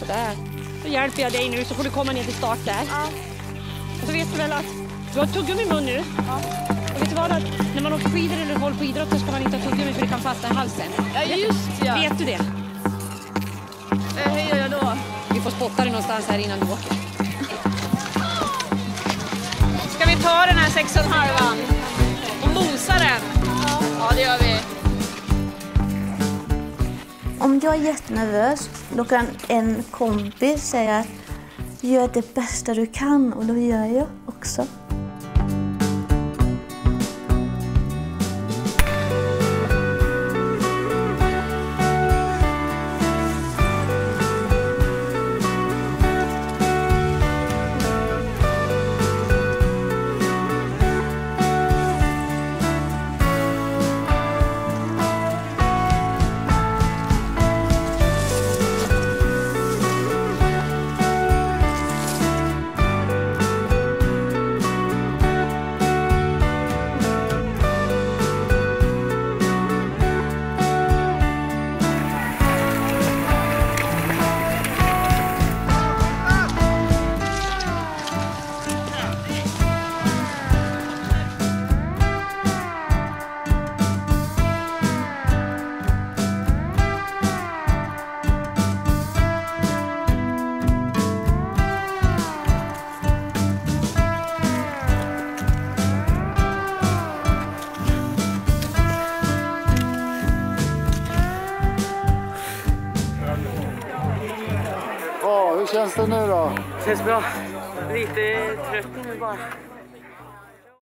Sådär. Då hjälper jag dig nu så får du komma ner till start där. Ja. Så vet du väl att du har tuggummi i mun nu. Ja. Och vet du vad? När man åker skidor eller håller på idrotter ska man inte ha tuggummi för det kan fastna i halsen. Ja, just ja. Vet du det? Eh, äh, hur gör jag då? Vi får spotta dig någonstans här innan du åker. Ska vi ta den här 6,5? Om jag är jättenervös, då kan en kompis säga att gör det bästa du kan och då gör jag också. Känns det nu då? Det Känns bra. Lite trött nu bara.